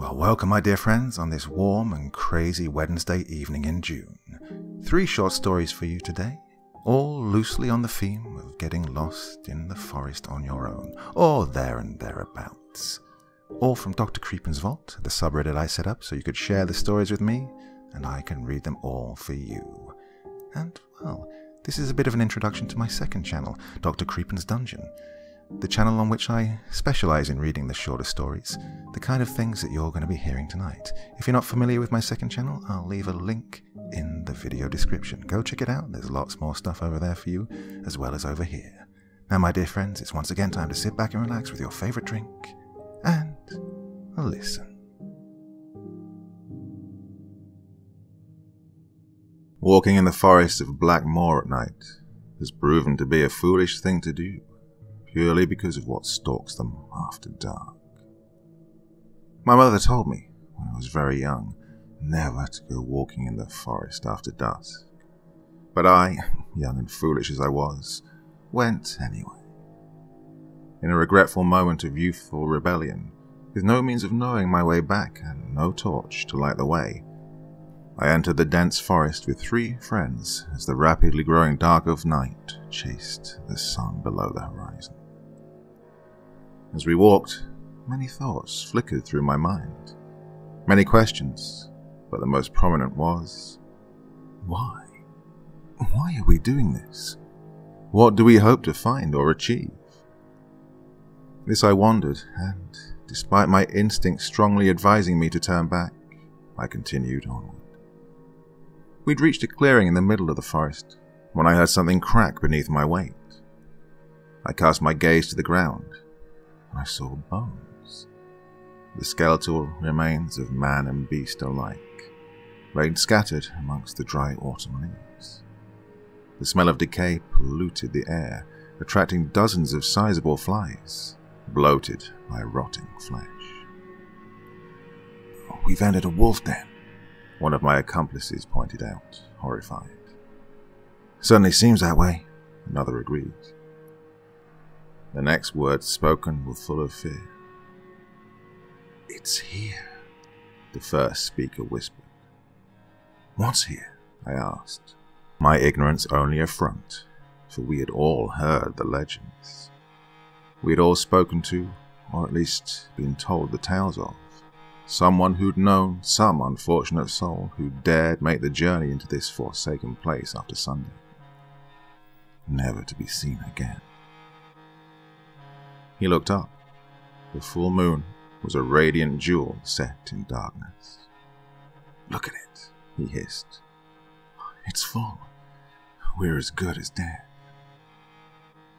Well, welcome, my dear friends, on this warm and crazy Wednesday evening in June. Three short stories for you today, all loosely on the theme of getting lost in the forest on your own, or there and thereabouts. All from Dr. Creepen's Vault, the subreddit I set up so you could share the stories with me, and I can read them all for you. And, well, this is a bit of an introduction to my second channel, Dr. Creepen's Dungeon the channel on which I specialize in reading the shorter stories, the kind of things that you're going to be hearing tonight. If you're not familiar with my second channel, I'll leave a link in the video description. Go check it out, there's lots more stuff over there for you, as well as over here. Now, my dear friends, it's once again time to sit back and relax with your favorite drink and listen. Walking in the forest of Blackmoor at night has proven to be a foolish thing to do purely because of what stalks them after dark. My mother told me, when I was very young, never to go walking in the forest after dusk. But I, young and foolish as I was, went anyway. In a regretful moment of youthful rebellion, with no means of knowing my way back and no torch to light the way, I entered the dense forest with three friends as the rapidly growing dark of night chased the sun below the horizon. As we walked, many thoughts flickered through my mind. Many questions, but the most prominent was why? Why are we doing this? What do we hope to find or achieve? This I wondered, and despite my instinct strongly advising me to turn back, I continued onward. We'd reached a clearing in the middle of the forest when I heard something crack beneath my weight. I cast my gaze to the ground I saw bones. The skeletal remains of man and beast alike, laid scattered amongst the dry autumn leaves. The smell of decay polluted the air, attracting dozens of sizable flies, bloated by rotting flesh. We've entered a wolf den, one of my accomplices pointed out, horrified. Certainly seems that way, another agreed. The next words spoken were full of fear. It's here, the first speaker whispered. What's here? I asked, my ignorance only a front, for we had all heard the legends. We had all spoken to, or at least been told the tales of, someone who'd known some unfortunate soul who dared make the journey into this forsaken place after Sunday, never to be seen again. He looked up. The full moon was a radiant jewel set in darkness. Look at it, he hissed. It's full. We're as good as dead.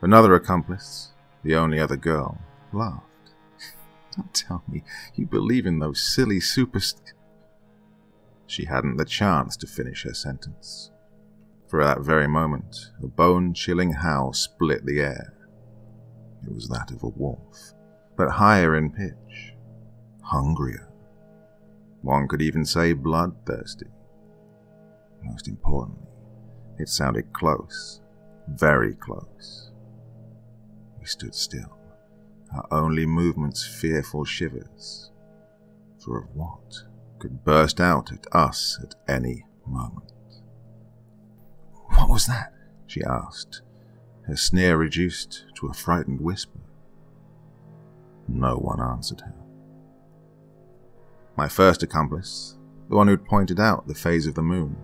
Another accomplice, the only other girl, laughed. Don't tell me you believe in those silly superst. She hadn't the chance to finish her sentence. For at that very moment, a bone chilling howl split the air it was that of a wolf, but higher in pitch, hungrier. One could even say bloodthirsty. Most importantly, it sounded close, very close. We stood still, our only movements fearful shivers, for of what could burst out at us at any moment. What was that? she asked, her sneer reduced to a frightened whisper. No one answered her. My first accomplice, the one who'd pointed out the phase of the moon,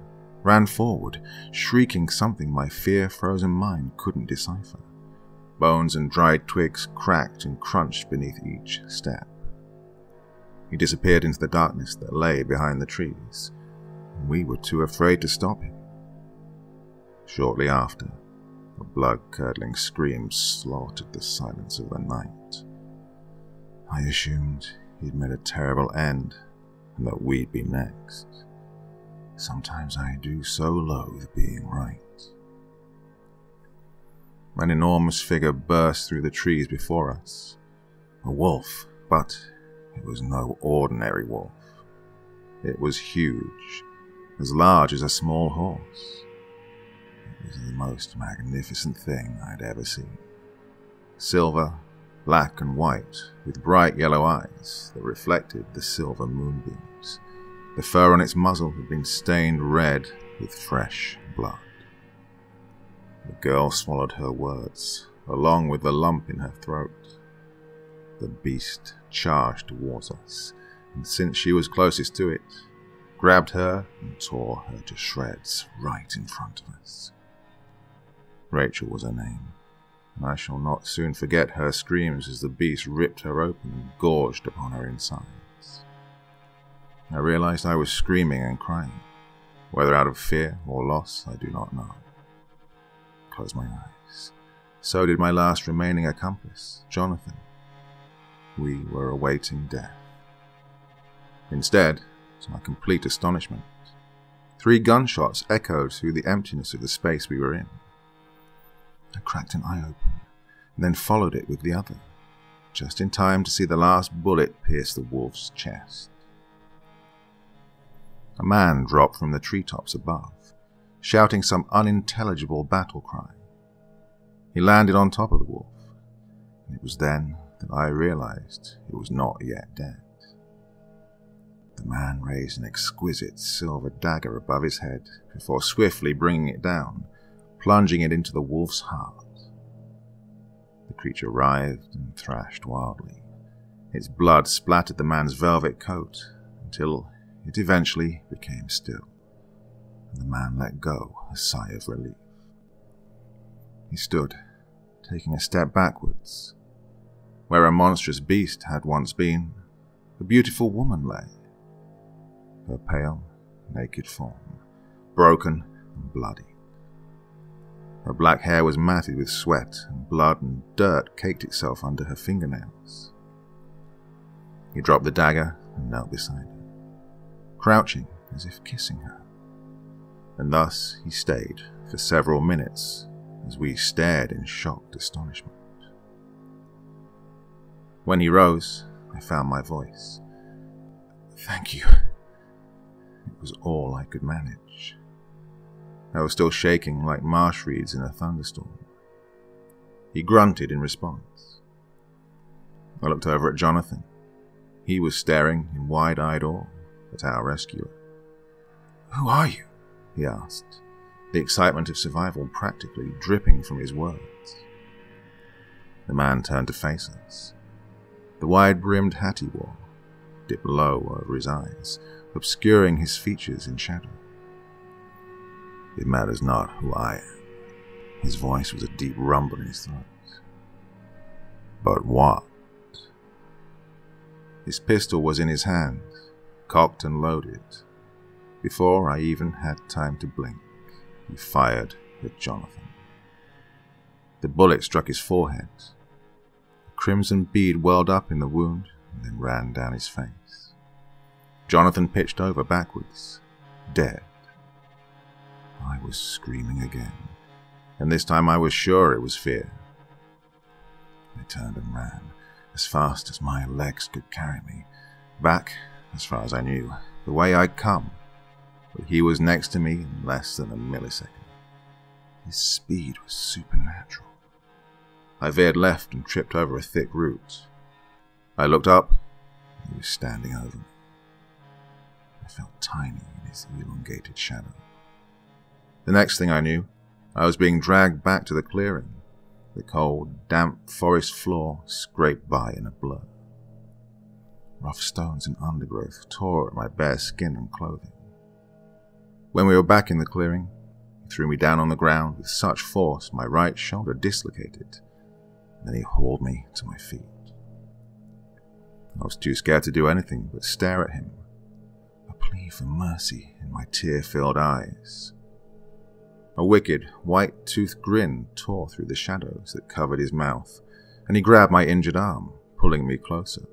ran forward, shrieking something my fear frozen mind couldn't decipher. Bones and dried twigs cracked and crunched beneath each step. He disappeared into the darkness that lay behind the trees. And we were too afraid to stop him. Shortly after, a blood-curdling scream slaughtered the silence of the night. I assumed he'd met a terrible end, and that we'd be next. Sometimes I do so loathe being right. An enormous figure burst through the trees before us. A wolf, but it was no ordinary wolf. It was huge, as large as a small horse. Was the most magnificent thing I'd ever seen. Silver, black and white, with bright yellow eyes that reflected the silver moonbeams. The fur on its muzzle had been stained red with fresh blood. The girl swallowed her words, along with the lump in her throat. The beast charged towards us, and since she was closest to it, grabbed her and tore her to shreds right in front of us. Rachel was her name, and I shall not soon forget her screams as the beast ripped her open and gorged upon her insides. I realized I was screaming and crying, whether out of fear or loss, I do not know. Closed my eyes. So did my last remaining accomplice, Jonathan. We were awaiting death. Instead, to my complete astonishment, three gunshots echoed through the emptiness of the space we were in. I cracked an eye open, and then followed it with the other, just in time to see the last bullet pierce the wolf's chest. A man dropped from the treetops above, shouting some unintelligible battle cry. He landed on top of the wolf, and it was then that I realized it was not yet dead. The man raised an exquisite silver dagger above his head before swiftly bringing it down plunging it into the wolf's heart. The creature writhed and thrashed wildly. Its blood splattered the man's velvet coat until it eventually became still, and the man let go a sigh of relief. He stood, taking a step backwards. Where a monstrous beast had once been, a beautiful woman lay. Her pale, naked form, broken and bloody. Her black hair was matted with sweat, and blood and dirt caked itself under her fingernails. He dropped the dagger and knelt beside her, crouching as if kissing her. And thus he stayed for several minutes as we stared in shocked astonishment. When he rose, I found my voice. Thank you. It was all I could manage. I was still shaking like marsh reeds in a thunderstorm. He grunted in response. I looked over at Jonathan. He was staring in wide eyed awe at our rescuer. Who are you? he asked, the excitement of survival practically dripping from his words. The man turned to face us. The wide brimmed hat he wore dipped low over his eyes, obscuring his features in shadow. It matters not who I am. His voice was a deep rumble in his throat. But what? His pistol was in his hand, cocked and loaded. Before I even had time to blink, he fired at Jonathan. The bullet struck his forehead. A crimson bead welled up in the wound and then ran down his face. Jonathan pitched over backwards, dead. I was screaming again, and this time I was sure it was fear. I turned and ran, as fast as my legs could carry me, back, as far as I knew, the way I'd come. But he was next to me in less than a millisecond. His speed was supernatural. I veered left and tripped over a thick root. I looked up, he was standing over me. I felt tiny in his elongated shadow. The next thing I knew, I was being dragged back to the clearing, the cold, damp forest floor scraped by in a blur. Rough stones and undergrowth tore at my bare skin and clothing. When we were back in the clearing, he threw me down on the ground with such force my right shoulder dislocated, then he hauled me to my feet. I was too scared to do anything but stare at him, a plea for mercy in my tear filled eyes. A wicked, white toothed grin tore through the shadows that covered his mouth, and he grabbed my injured arm, pulling me closer.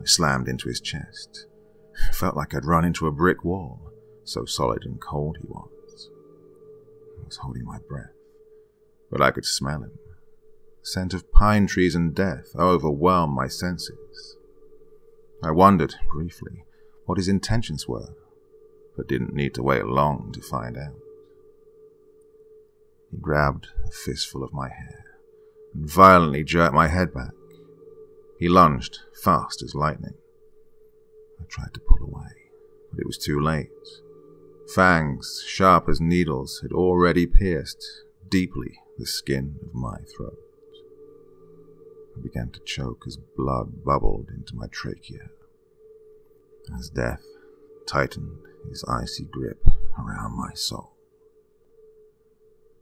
I slammed into his chest. It felt like I'd run into a brick wall, so solid and cold he was. I was holding my breath, but I could smell him. The scent of pine trees and death overwhelmed my senses. I wondered, briefly, what his intentions were, but didn't need to wait long to find out. He grabbed a fistful of my hair, and violently jerked my head back. He lunged, fast as lightning. I tried to pull away, but it was too late. Fangs, sharp as needles, had already pierced deeply the skin of my throat. I began to choke as blood bubbled into my trachea. As death tightened his icy grip around my soul.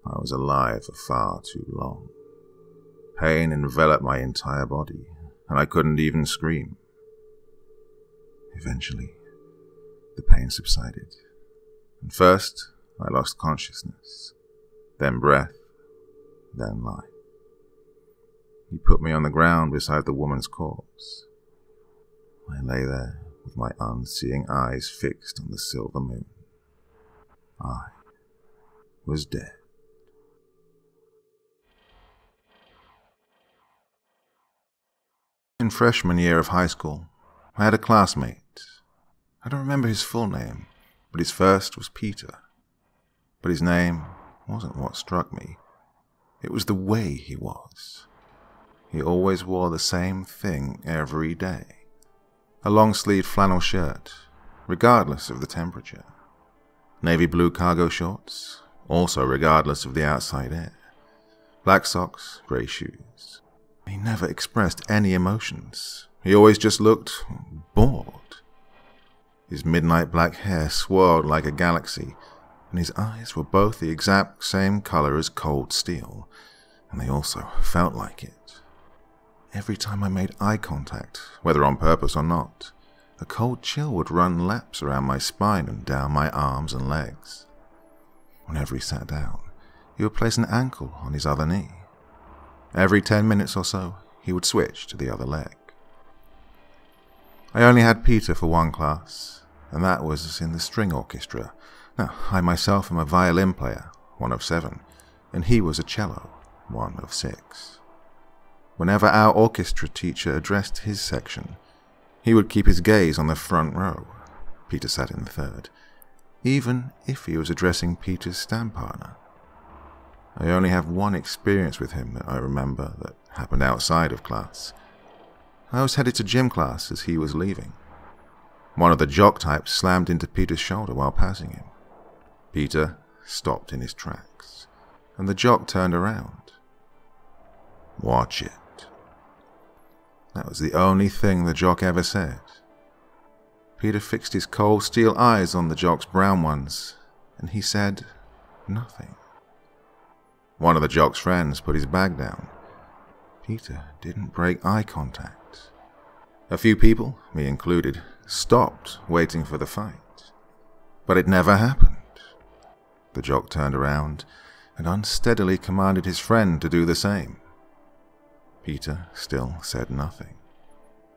I was alive for far too long. Pain enveloped my entire body, and I couldn't even scream. Eventually, the pain subsided, and first I lost consciousness, then breath, then life. He put me on the ground beside the woman's corpse. I lay there with my unseeing eyes fixed on the silver moon. I was dead. In freshman year of high school, I had a classmate. I don't remember his full name, but his first was Peter. But his name wasn't what struck me. It was the way he was. He always wore the same thing every day a long sleeved flannel shirt, regardless of the temperature, navy blue cargo shorts, also regardless of the outside air, black socks, grey shoes. He never expressed any emotions. He always just looked bored. His midnight black hair swirled like a galaxy, and his eyes were both the exact same color as cold steel, and they also felt like it. Every time I made eye contact, whether on purpose or not, a cold chill would run laps around my spine and down my arms and legs. Whenever he sat down, he would place an ankle on his other knee. Every ten minutes or so, he would switch to the other leg. I only had Peter for one class, and that was in the string orchestra. Now, I myself am a violin player, one of seven, and he was a cello, one of six. Whenever our orchestra teacher addressed his section, he would keep his gaze on the front row. Peter sat in the third, even if he was addressing Peter's stand partner. I only have one experience with him that I remember that happened outside of class. I was headed to gym class as he was leaving. One of the jock types slammed into Peter's shoulder while passing him. Peter stopped in his tracks, and the jock turned around. Watch it. That was the only thing the jock ever said. Peter fixed his cold steel eyes on the jock's brown ones, and he said nothing. One of the jock's friends put his bag down. Peter didn't break eye contact. A few people, me included, stopped waiting for the fight. But it never happened. The jock turned around and unsteadily commanded his friend to do the same. Peter still said nothing,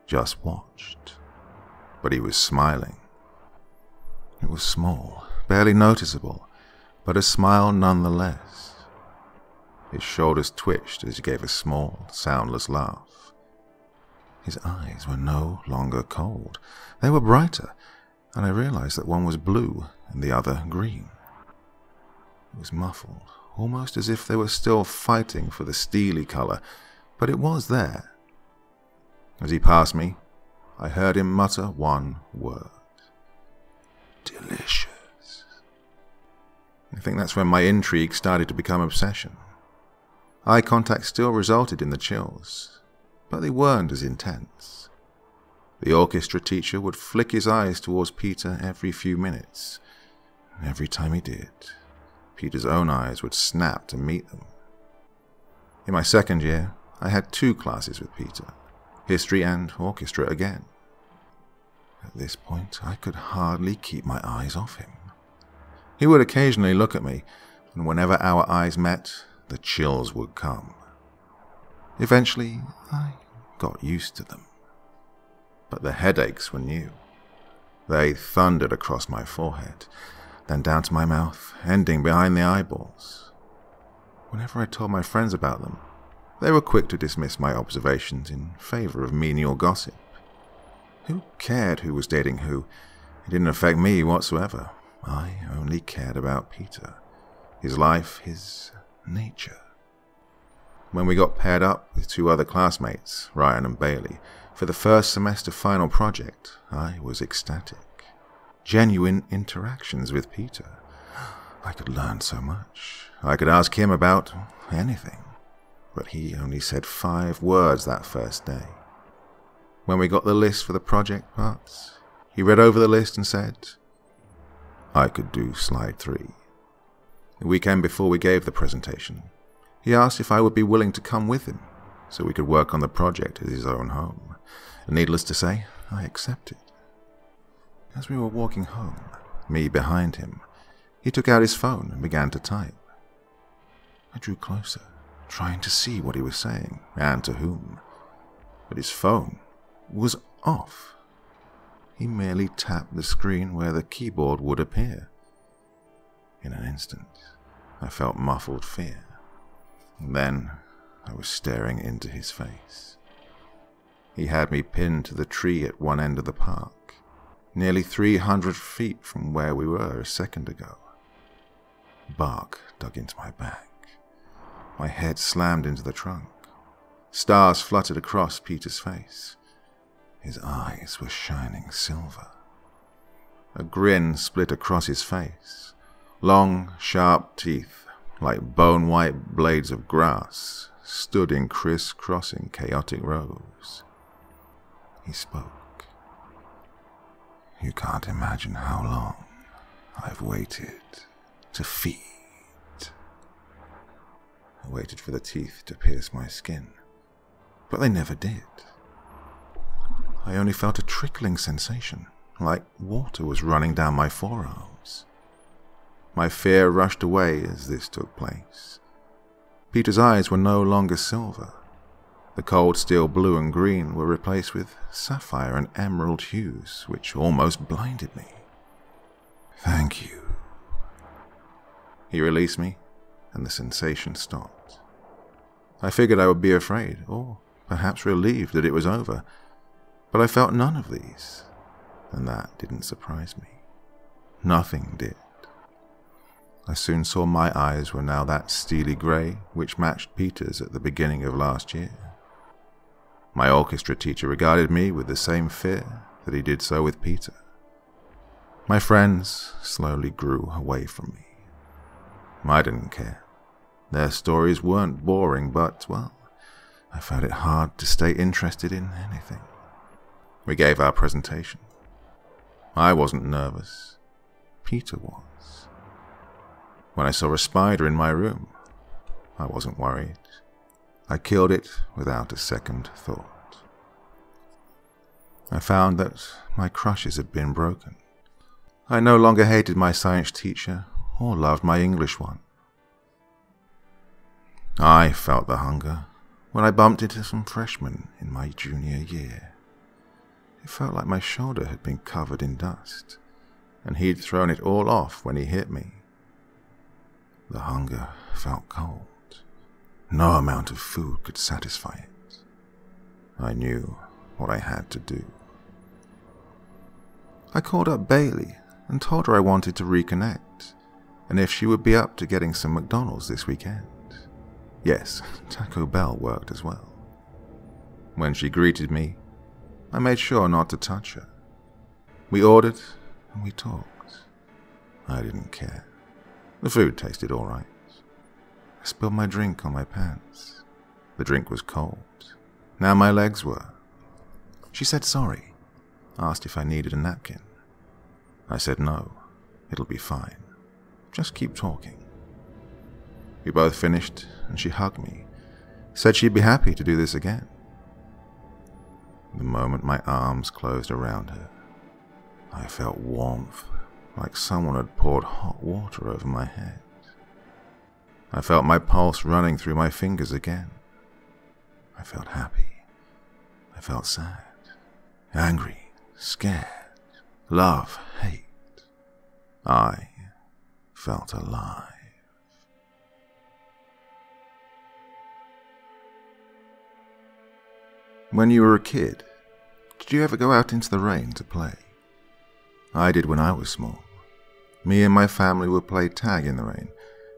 just watched. But he was smiling. It was small, barely noticeable, but a smile nonetheless. His shoulders twitched as he gave a small, soundless laugh. His eyes were no longer cold. They were brighter, and I realized that one was blue and the other green. It was muffled, almost as if they were still fighting for the steely color but it was there. As he passed me, I heard him mutter one word Delicious. I think that's when my intrigue started to become obsession. Eye contact still resulted in the chills, but they weren't as intense. The orchestra teacher would flick his eyes towards Peter every few minutes, and every time he did, Peter's own eyes would snap to meet them. In my second year, I had two classes with Peter history and orchestra again. At this point, I could hardly keep my eyes off him. He would occasionally look at me, and whenever our eyes met, the chills would come. Eventually, I got used to them. But the headaches were new. They thundered across my forehead, then down to my mouth, ending behind the eyeballs. Whenever I told my friends about them, they were quick to dismiss my observations in favor of menial gossip. Who cared who was dating who? It didn't affect me whatsoever. I only cared about Peter, his life, his nature. When we got paired up with two other classmates, Ryan and Bailey, for the first semester final project, I was ecstatic. Genuine interactions with Peter. I could learn so much. I could ask him about anything. But he only said five words that first day. When we got the list for the project parts, he read over the list and said, I could do slide three. The weekend before we gave the presentation, he asked if I would be willing to come with him so we could work on the project at his own home. And needless to say, I accepted. As we were walking home, me behind him, he took out his phone and began to type. I drew closer, trying to see what he was saying and to whom. But his phone was off. He merely tapped the screen where the keyboard would appear. In an instant, I felt muffled fear. Then I was staring into his face. He had me pinned to the tree at one end of the park, nearly 300 feet from where we were a second ago. Bark dug into my back. My head slammed into the trunk. Stars fluttered across Peter's face. His eyes were shining silver. A grin split across his face. Long, sharp teeth, like bone white blades of grass, stood in criss-crossing chaotic rows. He spoke. You can't imagine how long I've waited to feed. I waited for the teeth to pierce my skin, but they never did. I only felt a trickling sensation, like water was running down my forearms. My fear rushed away as this took place. Peter's eyes were no longer silver. The cold steel blue and green were replaced with sapphire and emerald hues, which almost blinded me. Thank you. He released me, and the sensation stopped. I figured I would be afraid, or perhaps relieved that it was over, but I felt none of these, and that didn't surprise me. Nothing did. I soon saw my eyes were now that steely grey which matched Peter's at the beginning of last year. My orchestra teacher regarded me with the same fear that he did so with Peter. My friends slowly grew away from me. I didn't care. Their stories weren't boring, but, well, I found it hard to stay interested in anything. We gave our presentation. I wasn't nervous. Peter was. When I saw a spider in my room, I wasn't worried. I killed it without a second thought. I found that my crushes had been broken. I no longer hated my science teacher or loved my English one. I felt the hunger when I bumped into some freshmen in my junior year. It felt like my shoulder had been covered in dust, and he'd thrown it all off when he hit me. The hunger felt cold. No amount of food could satisfy it. I knew what I had to do. I called up Bailey and told her I wanted to reconnect, and if she would be up to getting some McDonald's this weekend. Yes, Taco Bell worked as well. When she greeted me, I made sure not to touch her. We ordered and we talked. I didn't care. The food tasted all right. I spilled my drink on my pants. The drink was cold. Now my legs were. She said sorry, asked if I needed a napkin. I said no, it'll be fine. Just keep talking. We both finished, and she hugged me, said she'd be happy to do this again. The moment my arms closed around her, I felt warmth, like someone had poured hot water over my head. I felt my pulse running through my fingers again. I felt happy. I felt sad, angry, scared, love, hate. I felt alive. When you were a kid, did you ever go out into the rain to play? I did when I was small. Me and my family would play tag in the rain,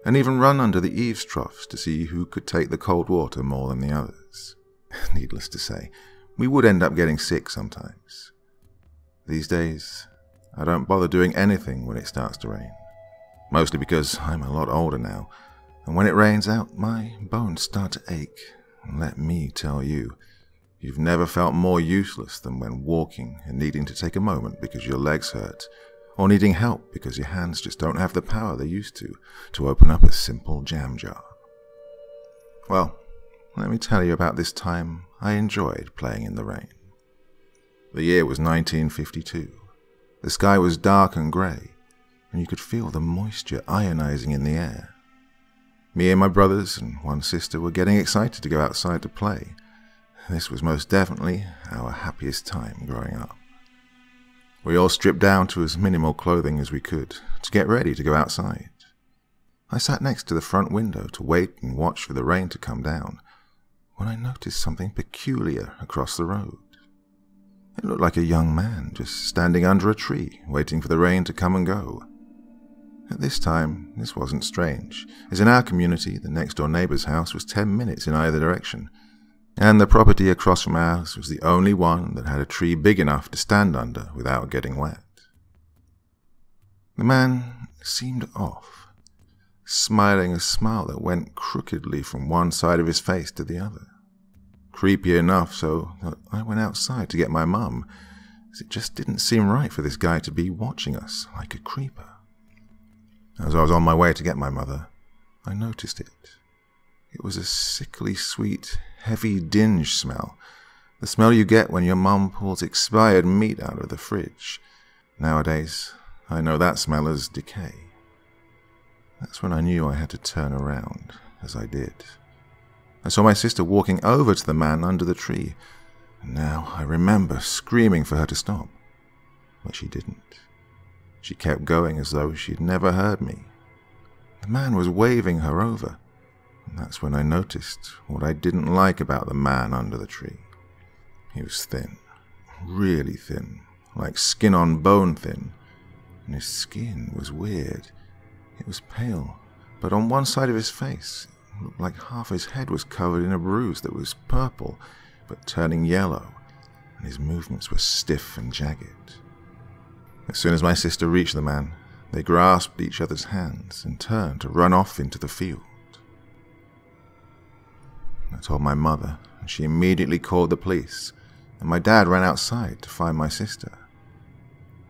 and even run under the eaves troughs to see who could take the cold water more than the others. Needless to say, we would end up getting sick sometimes. These days, I don't bother doing anything when it starts to rain. Mostly because I'm a lot older now, and when it rains out, my bones start to ache. Let me tell you, you've never felt more useless than when walking and needing to take a moment because your legs hurt, or needing help because your hands just don't have the power they used to to open up a simple jam jar. Well, let me tell you about this time I enjoyed playing in the rain. The year was 1952. The sky was dark and grey, and you could feel the moisture ionizing in the air. Me and my brothers and one sister were getting excited to go outside to play. This was most definitely our happiest time growing up. We all stripped down to as minimal clothing as we could to get ready to go outside. I sat next to the front window to wait and watch for the rain to come down when I noticed something peculiar across the road. It looked like a young man just standing under a tree, waiting for the rain to come and go. At this time, this wasn't strange, as in our community, the next door neighbour's house was ten minutes in either direction, and the property across from ours was the only one that had a tree big enough to stand under without getting wet. The man seemed off, smiling a smile that went crookedly from one side of his face to the other creepy enough so that I went outside to get my mum, as it just didn't seem right for this guy to be watching us like a creeper. As I was on my way to get my mother, I noticed it. It was a sickly sweet, heavy dinge smell, the smell you get when your mum pulls expired meat out of the fridge. Nowadays, I know that smell as decay. That's when I knew I had to turn around, as I did. I saw my sister walking over to the man under the tree, and now I remember screaming for her to stop. But she didn't. She kept going as though she'd never heard me. The man was waving her over, that's when I noticed what I didn't like about the man under the tree. He was thin, really thin, like skin on bone thin, and his skin was weird. It was pale, but on one side of his face looked like half his head was covered in a bruise that was purple, but turning yellow, and his movements were stiff and jagged. As soon as my sister reached the man, they grasped each other's hands and turned to run off into the field. I told my mother, and she immediately called the police, and my dad ran outside to find my sister.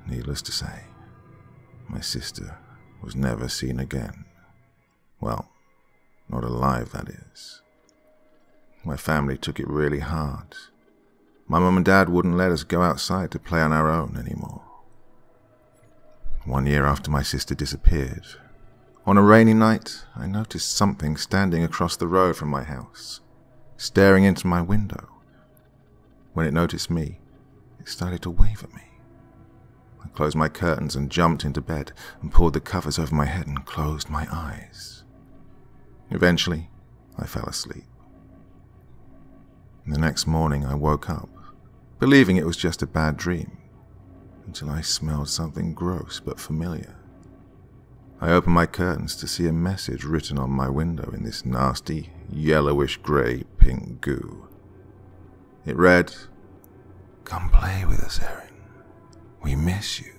Needless to say, my sister was never seen again. Well, not alive, that is. My family took it really hard. My mum and dad wouldn't let us go outside to play on our own anymore. One year after my sister disappeared, on a rainy night, I noticed something standing across the road from my house, staring into my window. When it noticed me, it started to wave at me. I closed my curtains and jumped into bed and pulled the covers over my head and closed my eyes. Eventually, I fell asleep. The next morning, I woke up, believing it was just a bad dream, until I smelled something gross but familiar. I opened my curtains to see a message written on my window in this nasty, yellowish grey pink goo. It read, Come play with us, Erin. We miss you.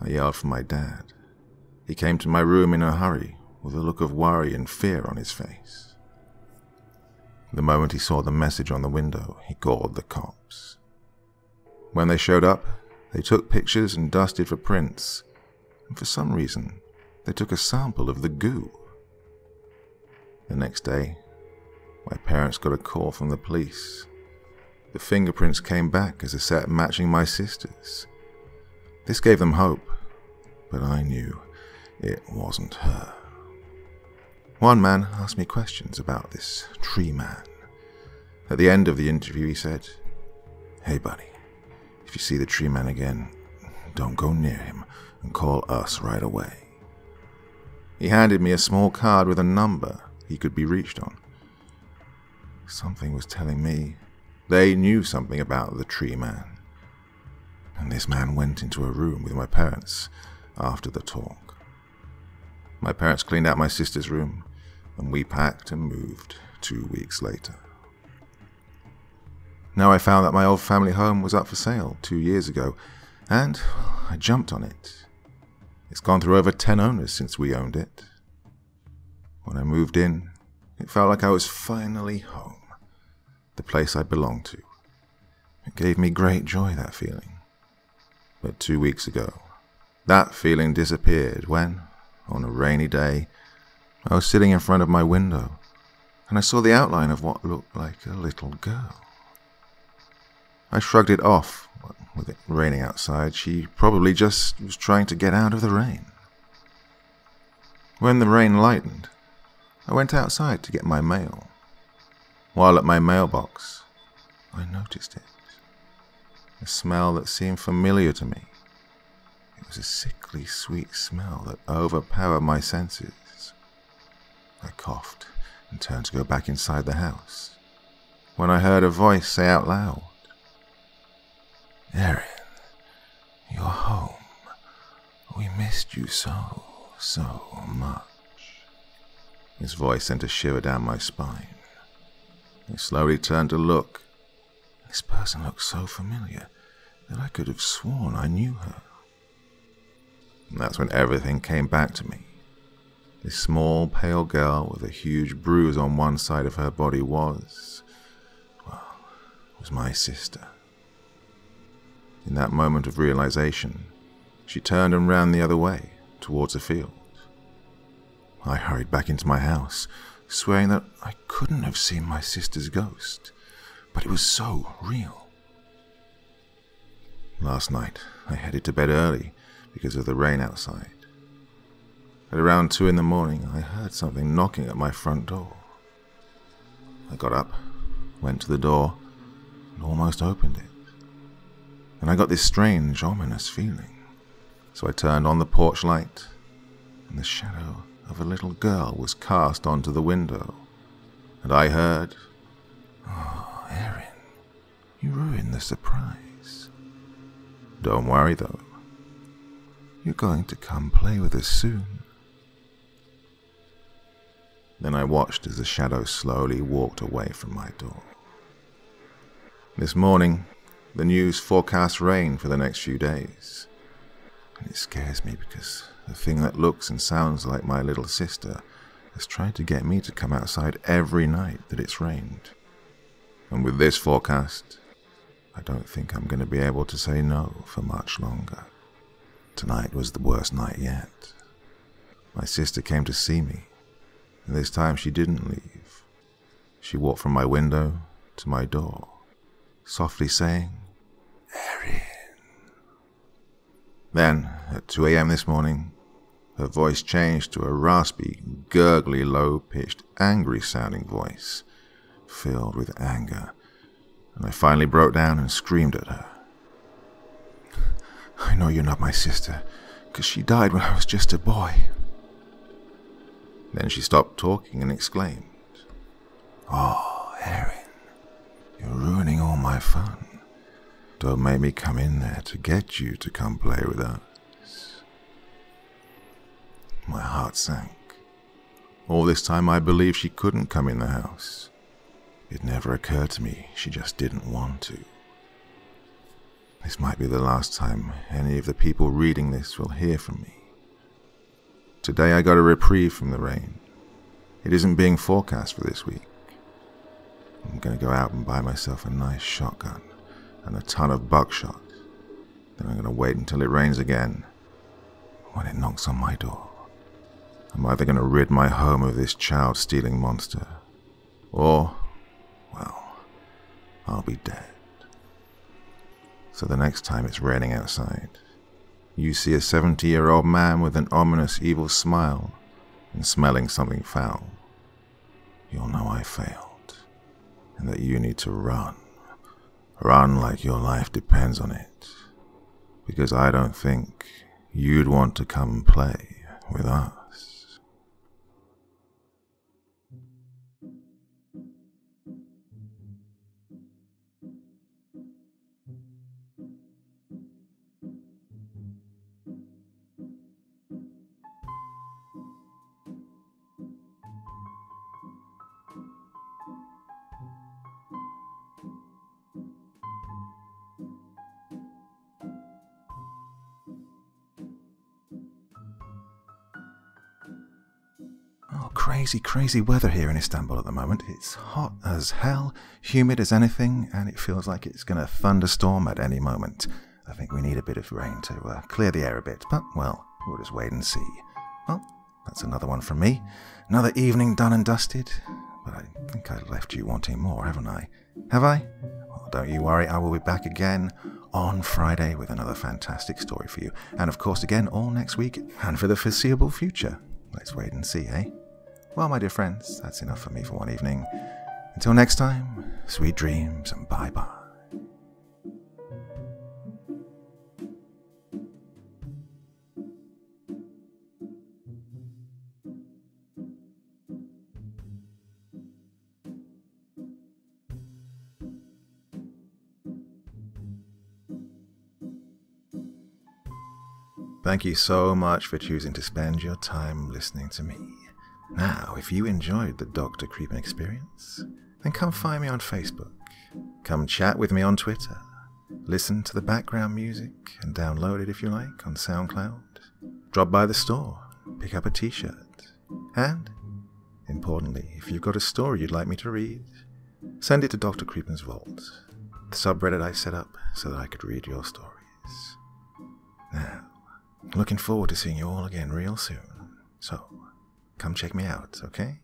I yelled for my dad. He came to my room in a hurry with a look of worry and fear on his face. The moment he saw the message on the window, he called the cops. When they showed up, they took pictures and dusted for prints, and for some reason, they took a sample of the goo. The next day, my parents got a call from the police. The fingerprints came back as a set matching my sister's. This gave them hope, but I knew it wasn't her. One man asked me questions about this tree man. At the end of the interview, he said, Hey, buddy, if you see the tree man again, don't go near him and call us right away. He handed me a small card with a number he could be reached on. Something was telling me they knew something about the tree man. And this man went into a room with my parents after the talk. My parents cleaned out my sister's room, and we packed and moved two weeks later. Now I found that my old family home was up for sale two years ago, and I jumped on it. It's gone through over 10 owners since we owned it. When I moved in, it felt like I was finally home, the place I belonged to. It gave me great joy, that feeling. But two weeks ago, that feeling disappeared when, on a rainy day, I was sitting in front of my window and I saw the outline of what looked like a little girl. I shrugged it off. With it raining outside, she probably just was trying to get out of the rain. When the rain lightened, I went outside to get my mail. While at my mailbox, I noticed it. A smell that seemed familiar to me. It was a sickly sweet smell that overpowered my senses. I coughed and turned to go back inside the house when I heard a voice say out loud, Erin, you're home. We missed you so, so much. His voice sent a shiver down my spine. I slowly turned to look. This person looked so familiar that I could have sworn I knew her. And that's when everything came back to me. This small, pale girl with a huge bruise on one side of her body was, well, was my sister. In that moment of realization, she turned and ran the other way, towards a field. I hurried back into my house, swearing that I couldn't have seen my sister's ghost, but it was so real. Last night, I headed to bed early because of the rain outside. At around two in the morning, I heard something knocking at my front door. I got up, went to the door, and almost opened it and I got this strange, ominous feeling. So I turned on the porch light, and the shadow of a little girl was cast onto the window. And I heard, Oh, Erin, you ruined the surprise. Don't worry, though. You're going to come play with us soon. Then I watched as the shadow slowly walked away from my door. This morning, the news forecasts rain for the next few days. And it scares me because the thing that looks and sounds like my little sister has tried to get me to come outside every night that it's rained. And with this forecast, I don't think I'm going to be able to say no for much longer. Tonight was the worst night yet. My sister came to see me, and this time she didn't leave. She walked from my window to my door, softly saying, Erin. Then, at 2 a.m. this morning, her voice changed to a raspy, gurgly, low pitched, angry sounding voice, filled with anger, and I finally broke down and screamed at her. I know you're not my sister, because she died when I was just a boy. Then she stopped talking and exclaimed, Oh, Erin, you're ruining all my fun. Don't make me come in there to get you to come play with us. My heart sank. All this time I believed she couldn't come in the house. It never occurred to me she just didn't want to. This might be the last time any of the people reading this will hear from me. Today I got a reprieve from the rain. It isn't being forecast for this week. I'm going to go out and buy myself a nice shotgun and a ton of buckshot. Then I'm going to wait until it rains again. When it knocks on my door, I'm either going to rid my home of this child stealing monster, or, well, I'll be dead. So the next time it's raining outside, you see a 70 year old man with an ominous evil smile and smelling something foul, you'll know I failed and that you need to run. Run like your life depends on it, because I don't think you'd want to come play with us. Crazy, crazy weather here in Istanbul at the moment. It's hot as hell, humid as anything, and it feels like it's going to thunderstorm at any moment. I think we need a bit of rain to uh, clear the air a bit, but well, we'll just wait and see. Well, that's another one from me. Another evening done and dusted. But I think I left you wanting more, haven't I? Have I? Well, don't you worry, I will be back again on Friday with another fantastic story for you. And of course, again, all next week and for the foreseeable future. Let's wait and see, eh? Well, my dear friends, that's enough for me for one evening. Until next time, sweet dreams and bye bye. Thank you so much for choosing to spend your time listening to me. Now, if you enjoyed the Dr. Creepen experience, then come find me on Facebook. Come chat with me on Twitter. Listen to the background music and download it if you like on SoundCloud. Drop by the store, pick up a t shirt. And, importantly, if you've got a story you'd like me to read, send it to Dr. Creepen's Vault, the subreddit I set up so that I could read your stories. Now, Looking forward to seeing you all again real soon. So, come check me out, okay?